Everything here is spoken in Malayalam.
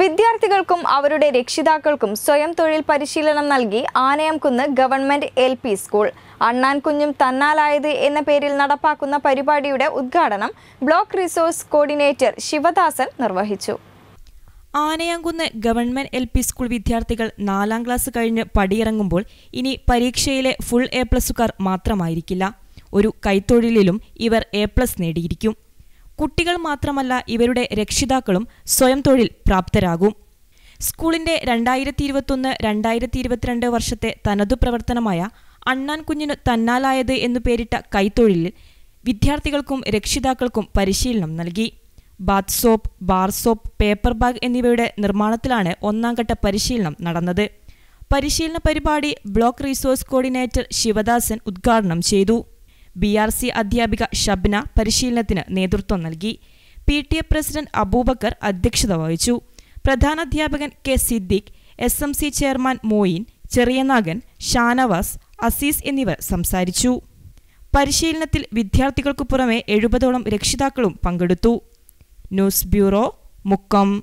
വിദ്യാർത്ഥികൾക്കും അവരുടെ രക്ഷിതാക്കൾക്കും സ്വയം തൊഴിൽ പരിശീലനം നൽകി Anayamkunnu government L P school. അണ്ണാൻ കുഞ്ഞും തന്നാലായത് എന്ന പേരിൽ നടപ്പാക്കുന്ന പരിപാടിയുടെ ഉദ്ഘാടനം ബ്ലോക്ക് റിസോഴ്സ് കോർഡിനേറ്റർ ശിവദാസൻ നിർവഹിച്ചു. Anayamkunnu government L P school വിദ്യാർത്ഥികൾ നാലാം ക്ലാസ് കഴിഞ്ഞ് പടിയിറങ്ങുമ്പോൾ ഇനി പരീക്ഷയിലെ ഫുൾ എ പ്ലസുകാർ മാത്രമായിരിക്കില്ല. ഒരു കൈത്തൊഴിലിലും ഇവർ എ പ്ലസ് നേടിയിരിക്കും. കുട്ടികൾ മാത്രമല്ല ഇവരുടെ രക്ഷിതാക്കളും സ്വയം തൊഴിൽ പ്രാപ്തരാകും. സ്കൂളിന്റെ രണ്ടായിരത്തി ഇരുപത്തൊന്ന് രണ്ടായിരത്തി ഇരുപത്തിരണ്ട് വർഷത്തെ തനതു പ്രവർത്തനമായ അണ്ണാൻ കുഞ്ഞിന് തന്നാലായത് എന്നു പേരിട്ട കൈത്തൊഴിലിൽ വിദ്യാർത്ഥികൾക്കും രക്ഷിതാക്കൾക്കും പരിശീലനം നൽകി. Bath soap bar soap paper bag എന്നിവയുടെ നിർമ്മാണത്തിലാണ് ഒന്നാംഘട്ട പരിശീലനം നടന്നത്. പരിശീലന പരിപാടി ബ്ലോക്ക് റിസോഴ്സ് കോർഡിനേറ്റർ ശിവദാസൻ ഉദ്ഘാടനം ചെയ്തു. ബി ആർ സി അധ്യാപിക ഷബ്ന പരിശീലനത്തിന് നേതൃത്വം നൽകി. P T A president Abubakar അധ്യക്ഷത വഹിച്ചു. പ്രധാനാധ്യാപകൻ K Siddique S M C chairman Moin Cheriyanagan Shanavas Azeez എന്നിവർ സംസാരിച്ചു. പരിശീലനത്തിൽ വിദ്യാർത്ഥികൾക്കു പുറമെ എഴുപതോളം രക്ഷിതാക്കളും പങ്കെടുത്തു. News bureau Mukkam.